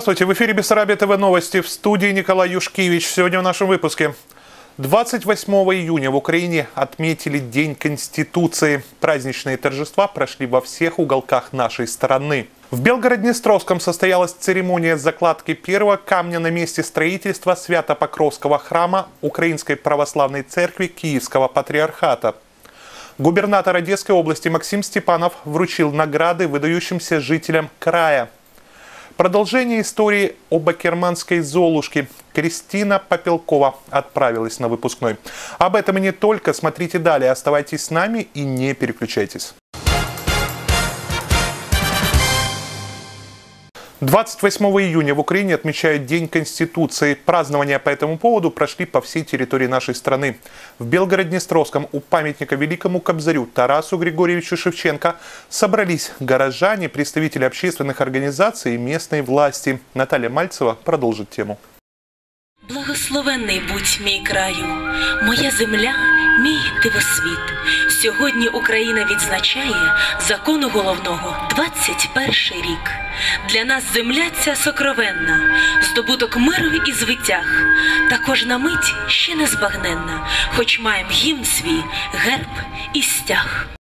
Здравствуйте, в эфире Бессарабия ТВ новости. В студии Николай Юшкевич. Сегодня в нашем выпуске. 28 июня в Украине отметили День Конституции. Праздничные торжества прошли во всех уголках нашей страны. В Белгород-Днестровском состоялась церемония закладки первого камня на месте строительства Свято-Покровского храма Украинской Православной Церкви Киевского Патриархата. Губернатор Одесской области Максим Степанов вручил награды выдающимся жителям края. Продолжение истории об акерманской Золушке. Кристина Попелкова отправилась на выпускной. Об этом и не только. Смотрите далее. Оставайтесь с нами и не переключайтесь. 28 июня в Украине отмечают День Конституции. Празднования по этому поводу прошли по всей территории нашей страны. В Белгород-Днестровском у памятника великому Кобзарю Тарасу Григорьевичу Шевченко собрались горожане, представители общественных организаций и местной власти. Наталья Мальцева продолжит тему. Благословенний будь мій краю, моя земля, мій дивосвіт. Сьогодні Україна відзначає закону головного 21 рік. Для нас земля ця сокровенна, здобуток миру і звитяг. Та кожна мить ще не збагненна, хоч маєм гімн свій, герб і стяг.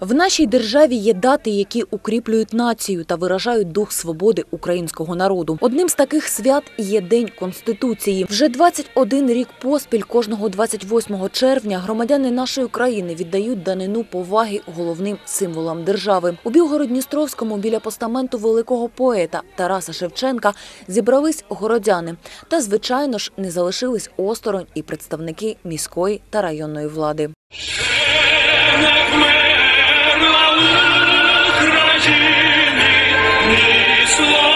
В нашій державі є дати, які укріплюють націю та виражають дух свободи українського народу. Одним з таких свят є День Конституції. Вже 21 рік поспіль кожного 28 червня громадяни нашої країни віддають данину поваги головним символам держави. У Білгород-Дністровському біля постаменту великого поета Тараса Шевченка зібрались городяни. Та, звичайно ж, не залишились осторонь і представники міської та районної влади. Земля України, ні слова.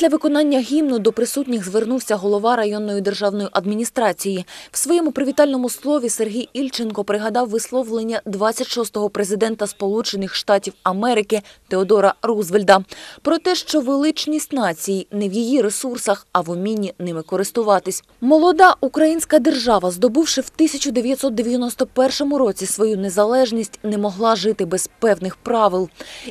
Після виконання гімну до присутніх звернувся голова районної державної адміністрації. В своєму привітальному слові Сергій Ільченко пригадав висловлення 26-го президента Сполучених Штатів Америки Теодора Рузвельда про те, що величність нації не в її ресурсах, а в умінні ними користуватись. Молода українська держава, здобувши в 1991 році свою незалежність, не могла жити без певних правил.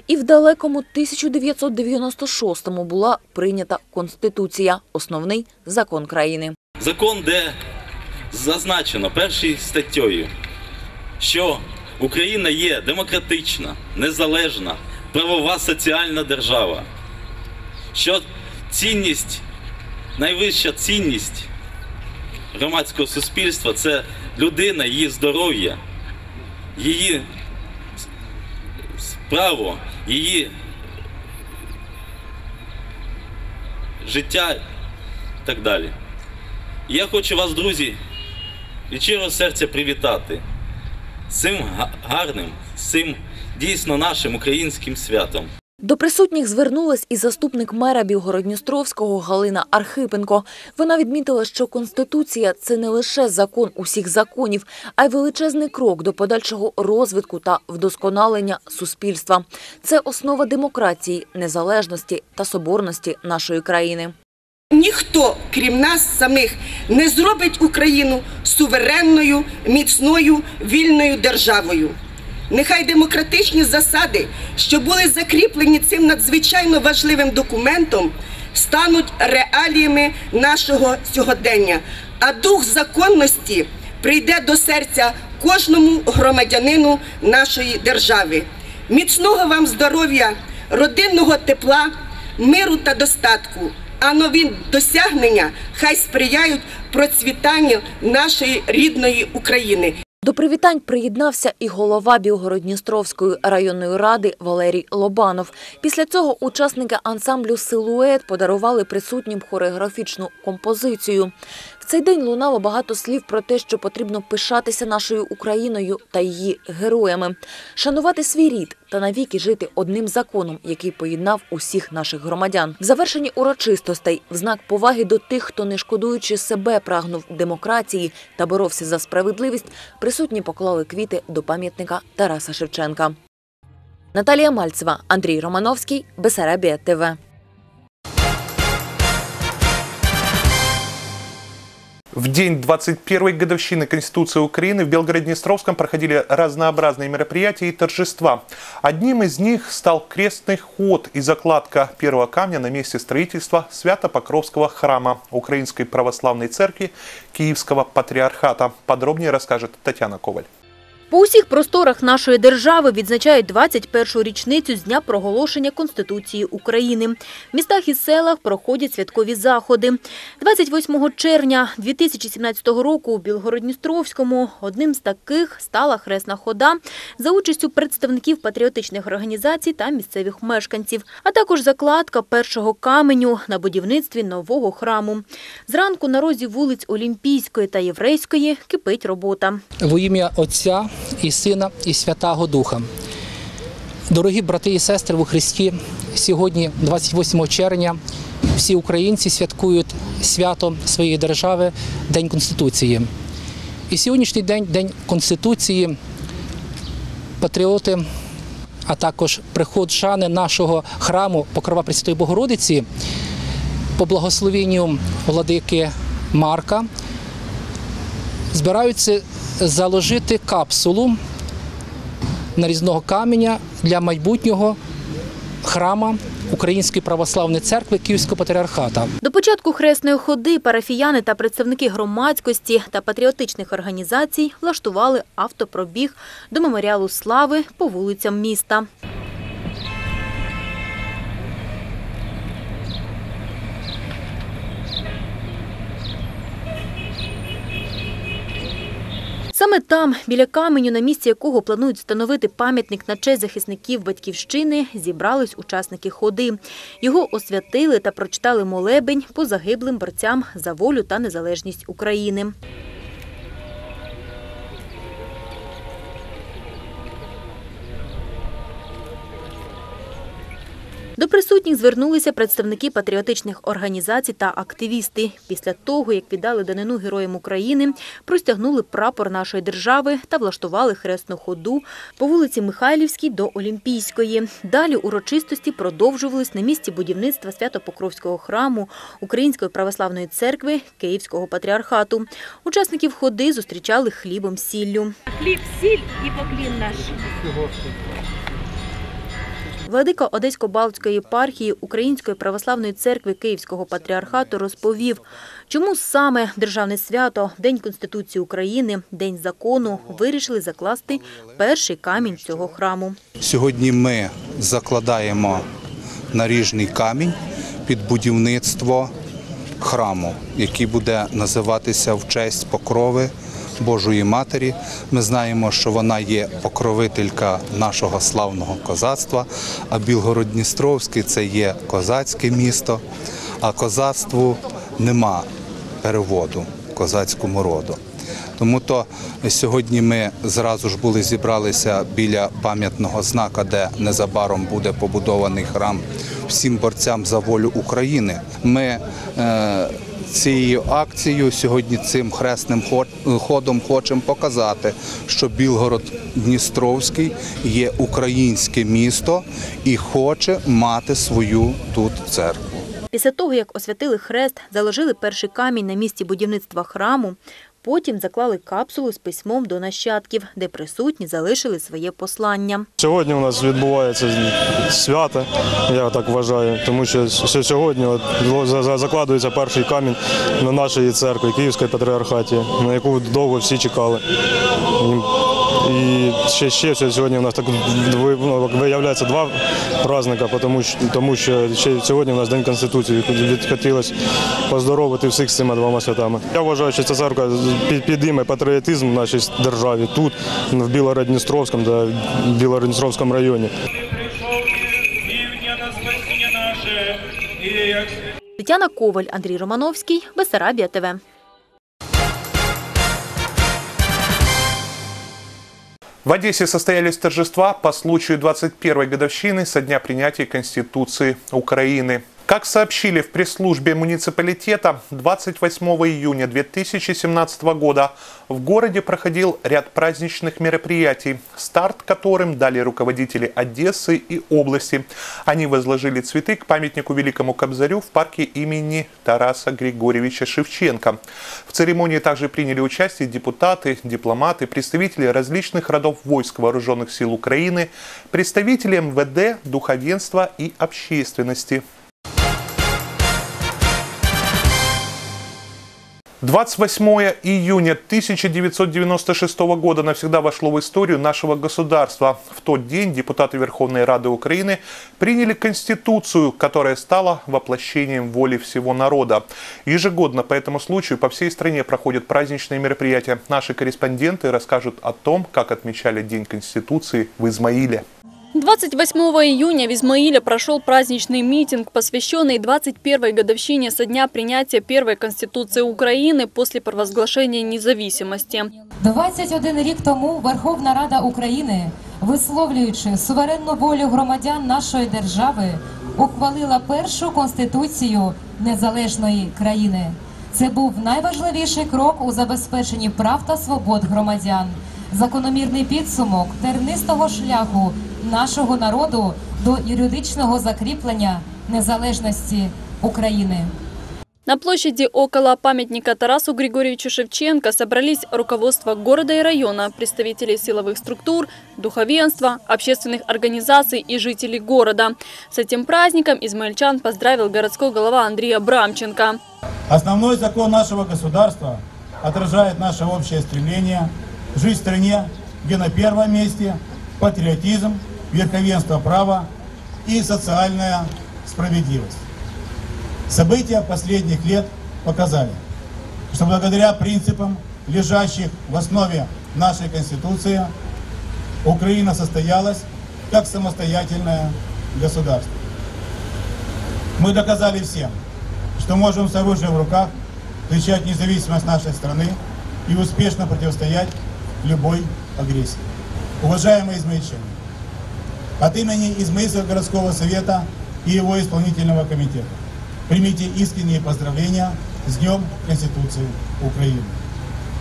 І в далекому 1996-му була прийнята Конституція – основний закон країни. Закон, де зазначено першою статтею, що Україна є демократична, незалежна, правова соціальна держава, що цінність, найвища цінність громадського суспільства це людина, її здоров'я, її право, її життя і так далі. І я хочу вас, друзі, від щирого серця привітати цим гарним, цим дійсно нашим українським святом. До присутніх звернулась і заступник мера Білгород-Дністровського Галина Архипенко. Вона відмітила, що Конституція – це не лише закон усіх законів, а й величезний крок до подальшого розвитку та вдосконалення суспільства. Це основа демократії, незалежності та соборності нашої країни. Ніхто, крім нас самих, не зробить Україну суверенною, міцною, вільною державою. Нехай демократичні засади, що були закріплені цим надзвичайно важливим документом, стануть реаліями нашого сьогодення, а дух законності прийде до серця кожному громадянину нашої держави. Міцного вам здоров'я, родинного тепла, миру та достатку. А нові досягнення хай сприяють процвітанню нашої рідної України. До привітань приєднався і голова Білгород-Дністровської районної ради Валерій Лобанов. Після цього учасники ансамблю Силует подарували присутнім хореографічну композицію. Цей день лунало багато слів про те, що потрібно пишатися нашою Україною та її героями, шанувати свій рід та навіки жити одним законом, який поєднав усіх наших громадян. В завершенні урочистостей в знак поваги до тих, хто не шкодуючи себе прагнув демократії та боровся за справедливість, присутні поклали квіти до пам'ятника Тараса Шевченка. Наталія Мальцева, Андрій Романовський, Бесарабія ТВ. В день 21-й годовщины Конституции Украины в Белгороде-Днестровском проходили разнообразные мероприятия и торжества. Одним из них стал крестный ход и закладка первого камня на месте строительства Свято-Покровского храма Украинской Православной Церкви Киевского Патриархата. Подробнее расскажет Татьяна Коваль. По усіх просторах нашої держави відзначають 21-шу річницю з дня проголошення Конституції України. В містах і селах проходять святкові заходи. 28 червня 2017 року у Білгородністровському одним з таких стала хресна хода за участю представників патріотичних організацій та місцевих мешканців, а також закладка першого каменю на будівництві нового храму. Зранку на розі вулиць Олімпійської та Єврейської кипить робота. Во ім'я Отця і Сина і Святого Духа. Дорогі брати і сестри у Христі, сьогодні, 28 червня, всі українці святкують свято своєї держави День Конституції. І сьогоднішній день, День Конституції, патріоти, а також приходжани нашого храму Покрова Пресвятої Богородиці по благословенню владики Марка збираються заложити капсулу нарізного каменя для майбутнього храма Української православної церкви Київського патріархата. До початку хресної ходи парафіяни та представники громадськості та патріотичних організацій влаштували автопробіг до меморіалу слави по вулицям міста. Саме там, біля каменю, на місці якого планують встановити пам'ятник на честь захисників батьківщини, зібрались учасники ходи. Його освятили та прочитали молебень по загиблим борцям за волю та незалежність України. До присутніх звернулися представники патріотичних організацій та активісти. Після того, як віддали данину героям України, простягнули прапор нашої держави та влаштували хресну ходу по вулиці Михайлівській до Олімпійської. Далі урочистості продовжувались на місці будівництва Свято-Покровського храму Української православної церкви Київського патріархату. Учасників ходи зустрічали хлібом сіллю. хліб, сіль і поклін наш. Владика Одесько-Балтської єпархії Української православної церкви Київського патріархату розповів, чому саме державне свято, День Конституції України, День закону вирішили закласти перший камінь цього храму. Сьогодні ми закладаємо наріжний камінь під будівництво храму, який буде називатися в честь покрови Божої Матері. Ми знаємо, що вона є покровителька нашого славного козацтва, а Білгород-Дністровський це є козацьке місто, а козацтву нема переводу козацькому роду. Тому то сьогодні ми зразу ж були зібралися біля пам'ятного знака, де незабаром буде побудований храм всім борцям за волю України. Ми е, цією акцією сьогодні цим хресним ход- ходом хочемо показати, що Білгород-Дністровський є українське місто і хоче мати свою тут церкву. Після того, як освятили хрест, заложили перший камінь на місці будівництва храму, потім заклали капсулу з письмом до нащадків, де присутні залишили своє послання. Сьогодні у нас відбувається свято, я так вважаю, тому що сьогодні от за- за- закладується перший камінь на нашої церкви, Київської патріархаті, на яку довго всі чекали. І- ще, ще сьогодні у нас так ну, виявляється два праздника, тому що, тому що ще сьогодні у нас День Конституції. Хотілося поздоровити всіх з цими двома святами. Я вважаю, що ця церква під- підійме патріотизм в нашій державі тут, в Білородністровському та Білородністровському районі. Тетяна Коваль, Андрій Романовський, Бесарабія ТВ. В Одессе состоялись торжества по случаю 21-й годовщины со дня принятия Конституции Украины. Как сообщили в пресс-службе муниципалитета, 28 июня 2017 года в городе проходил ряд праздничных мероприятий, старт которым дали руководители Одессы и области. Они возложили цветы к памятнику Великому Кобзарю в парке имени Тараса Григорьевича Шевченко. В церемонии также приняли участие депутаты, дипломаты, представители различных родов войск вооруженных сил Украины, представители МВД, духовенства и общественности. 28 июня 1996 года навсегда вошло в историю нашего государства. В тот день депутаты Верховной Рады Украины приняли Конституцию, которая стала воплощением воли всего народа. Ежегодно по этому случаю по всей стране проходят праздничные мероприятия. Наши корреспонденты расскажут о том, как отмечали День Конституции в Измаиле. 28 июня в Измаиле прошел праздничный митинг, посвященный 21-й годовщине со дня принятия первой Конституции Украины после провозглашения независимости. 21 рік тому Верховна Рада України, висловлюючи суверенну волю громадян нашої держави, ухвалила першу конституцію незалежної країни. Це був найважливіший крок у забезпеченні прав та свобод громадян, закономірний підсумок тернистого шляху нашого народу до юридичного закріплення незалежності України. На площади около памятника Тарасу Григорьевичу Шевченко собрались руководство города и района, представители силовых структур, духовенства, общественных организаций и жителей города. С этим праздником измаильчан поздравил городской голова Андрей Абрамченко. Основной закон нашего государства отражает наше общее стремление жить в стране, где на первом месте патриотизм, верховенство права и социальная справедливость. События последних лет показали, что благодаря принципам, лежащих в основе нашей Конституции, Украина состоялась как самостоятельное государство. Мы доказали всем, что можем с оружием в руках защищать независимость нашей страны и успешно противостоять любой агрессии. Уважаемые измаильчане, от имени Измаильского городского совета и его исполнительного комитета примите искренние поздравления с Днем Конституции Украины.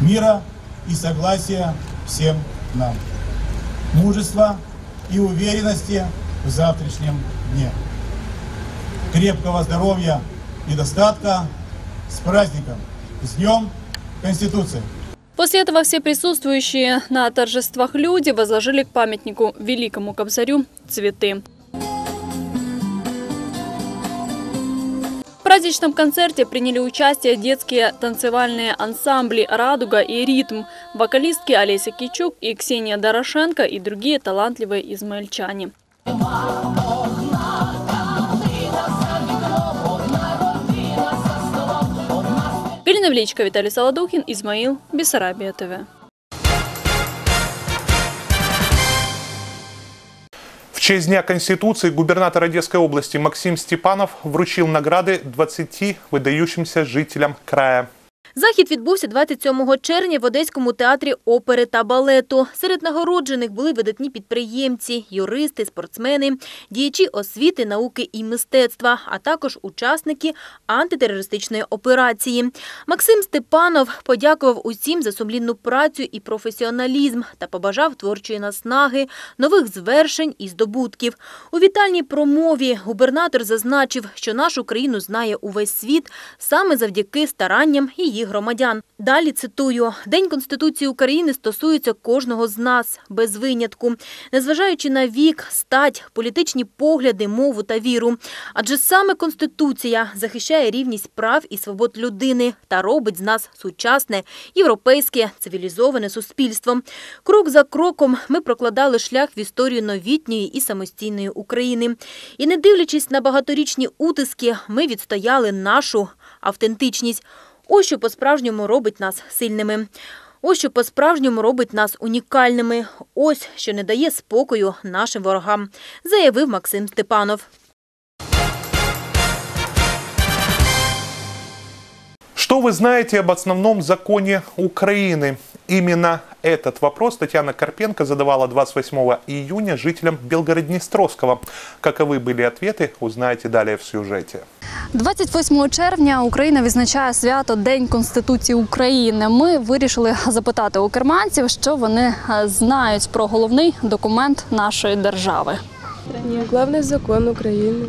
Мира и согласия всем нам. Мужества и уверенности в завтрашнем дне. Крепкого здоровья и достатка. С праздником! С Днем Конституции! После этого все присутствующие на торжествах люди возложили к памятнику Великому Кобзарю цветы. В праздничном концерте приняли участие детские танцевальные ансамбли «Радуга» и «Ритм», вокалистки Олеся Кичук и Ксения Дорошенко и другие талантливые измаильчане. Галина Вличко, Виталий Солодухин, Измаил, Бессарабия ТВ. В честь Дня Конституции губернатор Одесской области Максим Степанов вручил награды 20 выдающимся жителям края. Захід відбувся 27 червня в Одеському театрі опери та балету. Серед нагороджених були видатні підприємці, юристи, спортсмени, діячі освіти, науки і мистецтва, а також учасники антитерористичної операції. Максим Степанов подякував усім за сумлінну працю і професіоналізм та побажав творчої наснаги, нових звершень і здобутків. У вітальній промові губернатор зазначив, що нашу країну знає увесь світ саме завдяки старанням її громадян. Далі цитую: День Конституції України стосується кожного з нас без винятку, незважаючи на вік, стать, політичні погляди, мову та віру. Адже саме Конституція захищає рівність прав і свобод людини та робить з нас сучасне, європейське, цивілізоване суспільство. Крок за кроком ми прокладали шлях в історію новітньої і самостійної України. І не дивлячись на багаторічні утиски, ми відстояли нашу автентичність. Ось що по-справжньому робить нас сильними. Ось що по-справжньому робить нас унікальними. Ось що не дає спокою нашим ворогам, заявив Максим Степанов. Что вы знаете об основном законе Украины? Именно Этот вопрос Татьяна Карпенко задавала 28 июня жителям Белгород-Днестровского. Каковы были ответы, узнаете далее в сюжете. 28 червня Україна відзначає свято День Конституції України. Ми вирішили запитати у керманців, що вони е, знають про головний документ нашої держави. Главный закон Украины.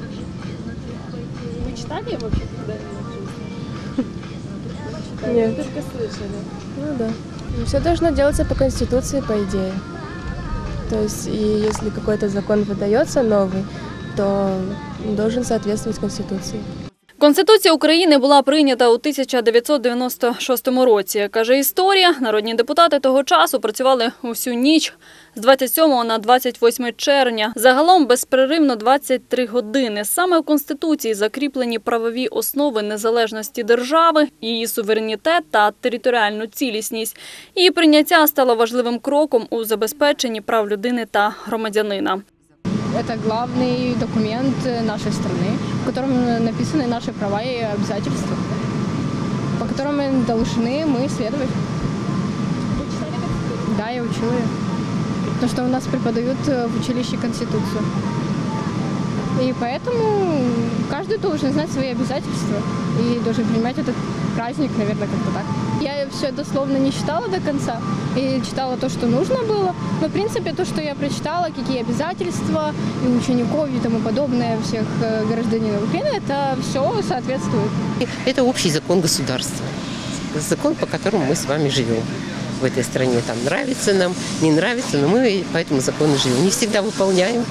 Ви читали його взагалі? Нет. Только слышали. Ну да. Все должно делаться по Конституции, по идее. То есть, и если какой-то закон выдается новый, то он должен соответствовать Конституции. Конституція України була прийнята у 1996 році. Каже історія, народні депутати того часу працювали усю ніч з 27 на 28 червня. Загалом безперервно 23 години. Саме в Конституції закріплені правові основи незалежності держави, її суверенітет та територіальну цілісність. Її прийняття стало важливим кроком у забезпеченні прав людини та громадянина. Это главный документ нашей страны, в котором написаны наши права и обязательства, по которым мы должны мы следовать. Да, я учила ее. Потому что у нас преподают в училище Конституцию. И поэтому каждый должен знать свои обязательства и должен принимать этот праздник, наверное, как-то так. Я все дословно не читала до конца и читала то, что нужно было. Но, в принципе, то, что я прочитала, какие обязательства и учеников и тому подобное всех э, гражданинов Украины, это все соответствует. Это общий закон государства. Закон, по которому мы с вами живем в этой стране. Там нравится нам, не нравится, но мы по этому закону живем. Не всегда выполняем,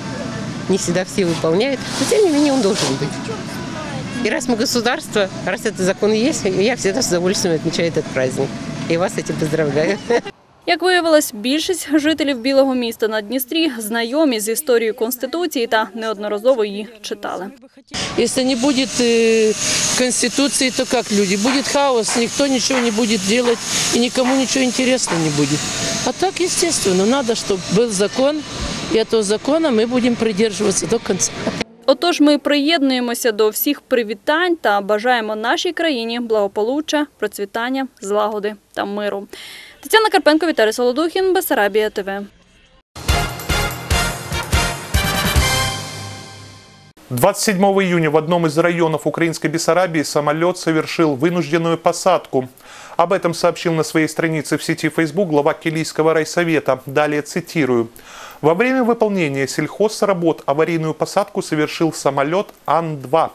не всегда все выполняют, но тем не менее он должен быть. И раз мы государство, раз этот закон есть, я всегда с удовольствием отмечаю этот праздник. И вас этим поздравляю. Як виявилось, більшість жителів Білого міста на Дністрі знайомі з історією Конституції та неодноразово її читали. Если не будет э, Конституции, то как люди? Будет хаос, никто ничего не будет делать и никому ничего интересно не будет. А так, естественно, надо, чтобы был закон, и этого закона мы будем придерживаться до конца. Отож, ми приєднуємося до всіх привітань та бажаємо нашій країні благополуччя, процвітання, злагоди та миру. Тетяна Карпенко, Віталій Солодухін, Бесарабія ТВ. 27 июня в одном из районов Украинской Бессарабии самолет совершил вынужденную посадку. Об этом сообщил на своей странице в сети Facebook глава Килийского райсовета. Далее цитирую. Во время выполнения сельхозработ аварийную посадку совершил самолет Ан-2.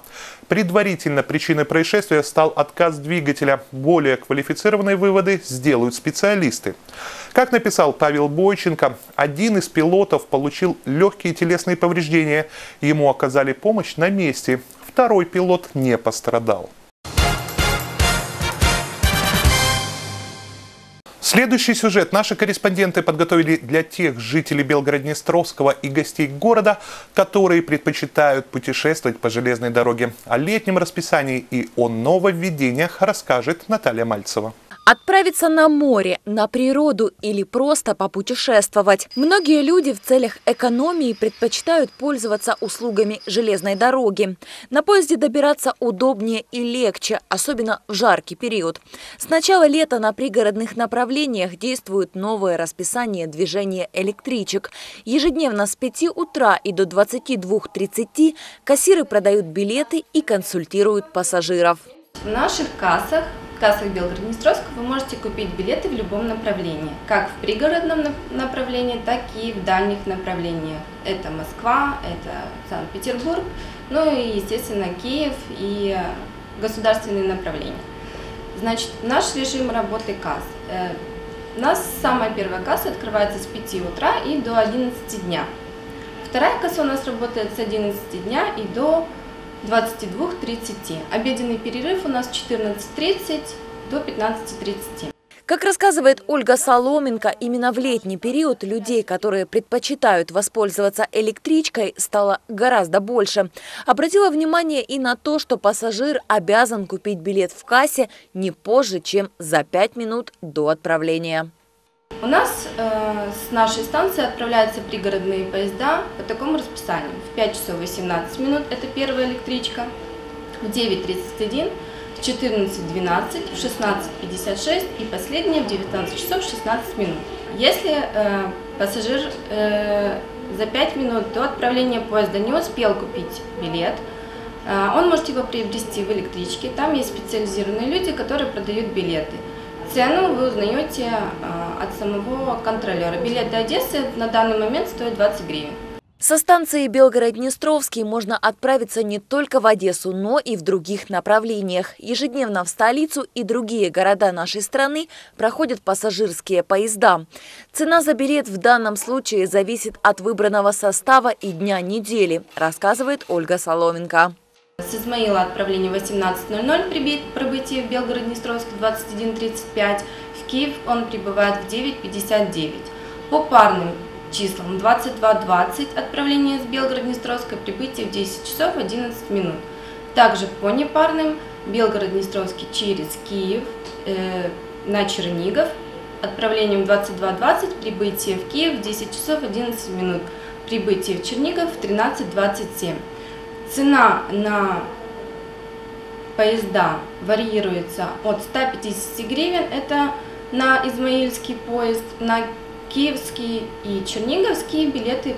Предварительно причиной происшествия стал отказ двигателя. Более квалифицированные выводы сделают специалисты. Как написал Павел Бойченко, один из пилотов получил легкие телесные повреждения. Ему оказали помощь на месте. Второй пилот не пострадал. Следующий сюжет наши корреспонденты подготовили для тех жителей Белгород-Днестровского и гостей города, которые предпочитают путешествовать по железной дороге. О летнем расписании и о нововведениях расскажет Наталья Мальцева. Отправиться на море, на природу или просто попутешествовать. Многие люди в целях экономии предпочитают пользоваться услугами железной дороги. На поезде добираться удобнее и легче, особенно в жаркий период. С начала лета на пригородных направлениях действует новое расписание движения электричек. Ежедневно с 5 утра и до 22.30 кассиры продают билеты и консультируют пассажиров. В наших кассах, кассах Белгород-Днестровска вы можете купить билеты в любом направлении, как в пригородном нап- направлении, так и в дальних направлениях. Это Москва, это Санкт-Петербург, ну и, естественно, Киев и государственные направления. Значит, наш режим работы касс. Э, У нас самая первая касса открывается с 5 утра и до 11 дня. Вторая касса у нас работает с 11 дня и до 22.30. Обеденный перерыв у нас 14.30 до 15.30. Как рассказывает Ольга Соломенко, именно в летний период людей, которые предпочитают воспользоваться электричкой, стало гораздо больше. Обратила внимание и на то, что пассажир обязан купить билет в кассе не позже, чем за 5 минут до отправления. У нас э, с нашей станции отправляются пригородные поезда по такому расписанию. В 5 часов 18 минут это первая электричка, в 9.31, в 14.12, в 16.56 и последняя в 19 часов 16 минут. Если э, пассажир э, за 5 минут до отправления поезда не успел купить билет, э, он может его приобрести в электричке. Там есть специализированные люди, которые продают билеты. Цену вы узнаете э, от самого контролера. Билет до Одессы на данный момент стоит 20 гривен. Со станции Белгород-Днестровский можно отправиться не только в Одессу, но и в других направлениях. Ежедневно в столицу и другие города нашей страны проходят пассажирские поезда. Цена за билет в данном случае зависит от выбранного состава и дня недели, рассказывает Ольга Соломенко. С Измаила отправление 18.00, прибыть- прибытие в Белгород-Днестровск 21.35, в Киев он прибывает в 9.59. По парным числам 22.20 отправление с Белгород-Днестровска, прибытие в 10 часов 11 минут. Также по непарным Белгород-Днестровский через Киев э, на Чернигов, отправлением 22.20, прибытие в Киев в 10 часов 11 минут, прибытие в Чернигов в 13.27. Цена на поезда варьируется от 150 гривен, это на Измаильский поезд, на Киевский и Черниговские билеты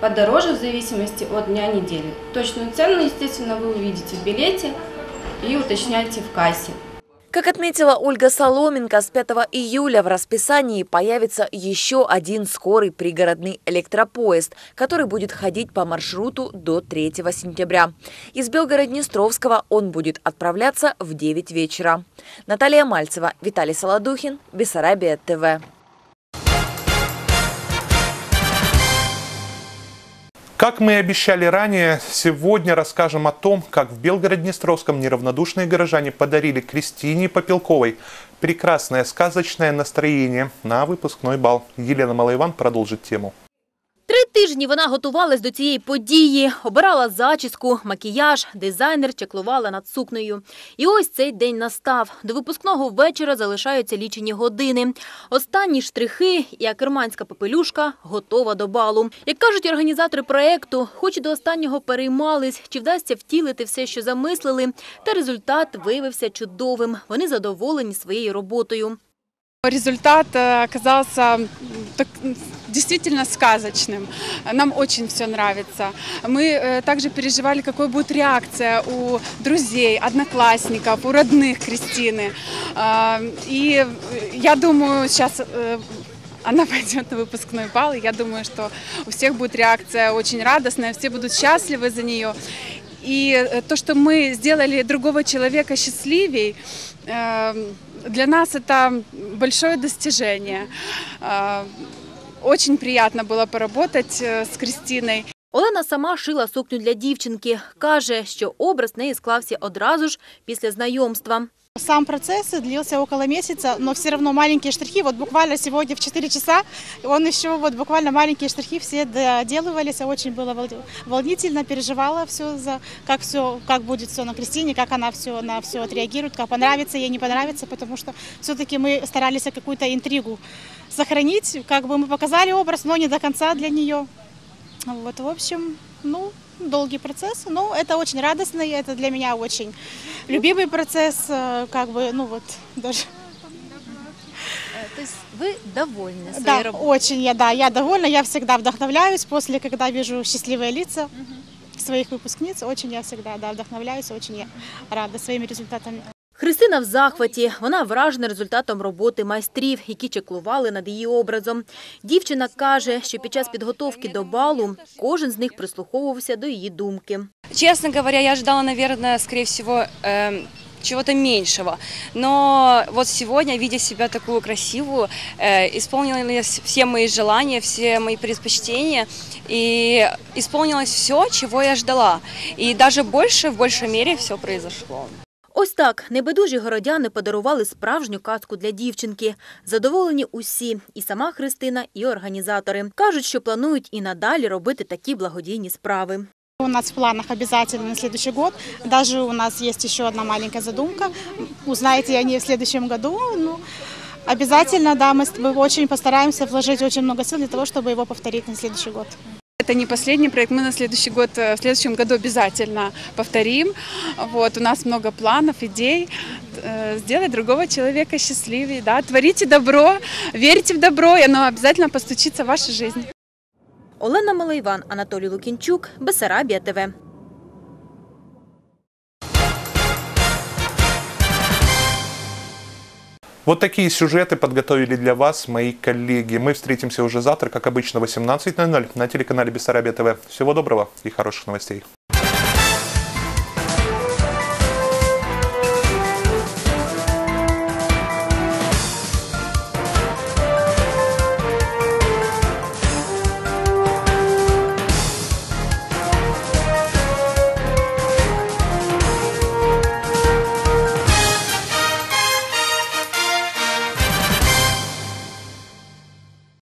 подороже в зависимости от дня недели. Точную цену, естественно, вы увидите в билете и уточняйте в кассе. Как отметила Ольга Соломенко, с 5 июля в расписании появится еще один скорый пригородный электропоезд, который будет ходить по маршруту до 3 сентября. Из Белгород-Днестровского он будет отправляться в 9 вечера. Наталья Мальцева, Виталий Солодухин, Бессарабия ТВ. Как мы и обещали ранее, сегодня расскажем о том, как в Белгород-Днестровском неравнодушные горожане подарили Кристине Попелковой прекрасное сказочное настроение на выпускной бал. Елена Малоиван продолжит тему. Три тижні вона готувалась до цієї події, обирала зачіску, макіяж, дизайнер чеклувала над сукнею. І ось цей день настав. До випускного вечора залишаються лічені години. Останні штрихи і акерманська попелюшка готова до балу. Як кажуть організатори проекту, хоч до останнього переймались, чи вдасться втілити все, що замислили, та результат виявився чудовим. Вони задоволені своєю роботою. Результат э, оказался м, так, м, действительно сказочным. Нам очень все нравится. Мы э, также переживали, какой будет реакция у друзей, одноклассников, у родных Кристины. А, И э, я думаю, сейчас э, она пойдет на выпускной бал, и я думаю, что у всех будет реакция очень радостная, все будут счастливы за нее. И э, то, что мы сделали другого человека счастливей, э, для нас это большое достижение. Э, Очень приятно было поработать э, с Кристиной. Олена сама шила сукню для дівчинки. Каже, що образ в неї склався одразу ж після знайомства. Сам процесс длился около месяца, но все равно маленькие штрихи, вот буквально сегодня в 4 часа, он еще вот буквально маленькие штрихи все доделывались, а очень было вол- волнительно, переживала все за, как все, как будет все на Кристине, как она все на все отреагирует, как понравится, ей не понравится, потому что все-таки мы старались какую-то интригу сохранить, как бы мы показали образ, но не до конца для нее. Вот, в общем, ну, долгий процесс, но это очень радостный, это для меня очень любимый процесс, э, как бы, ну вот, даже. То есть ви довольні Да, очень я, да, я довольна, я всегда вдохновляюсь после, когда вижу счастливые лица своих выпускниц, очень я всегда, да, вдохновляюсь, очень я рада своими результатами. Христина в захваті. Вона вражена результатом роботи майстрів, які чеклували над її образом. Дівчина каже, що під час підготовки до балу кожен з них прислуховувався до її думки. Честно говоря, я наверное, скорее всего, эм, чего-то меньшего. Но вот сегодня, видя себя такую красивую, э, исполнились все мои желания, все мои предпочтения, и исполнилось все, чего я ждала. И даже больше, в большей мере все произошло. Ось так небайдужі городяни подарували справжню казку для дівчинки. Задоволені усі – і сама Христина, і організатори. Кажуть, що планують і надалі робити такі благодійні справи. У нас в планах обязательно на следующий год. Даже у нас есть еще одна маленькая задумка. Узнаете о ней в следующем году. Ну, обязательно, да, мы с- мы очень постараемся вложить очень много сил для того, чтобы его повторить на следующий год. Это не последний проект. Мы на следующий год, э, в следующем году обязательно повторим. Вот, у нас много планов, идей. э, Сделать другого человека счастливее. Да? Творите добро, верьте в добро, и оно обязательно постучится в вашу жизнь. Олена Милоїван, Анатолій Лукінчук, Бесарабія ТВ. Вот такие сюжеты подготовили для вас мои коллеги. Мы встретимся уже завтра, как обычно, в 18.00 на телеканале Бессарабия ТВ. Всего доброго и хороших новостей.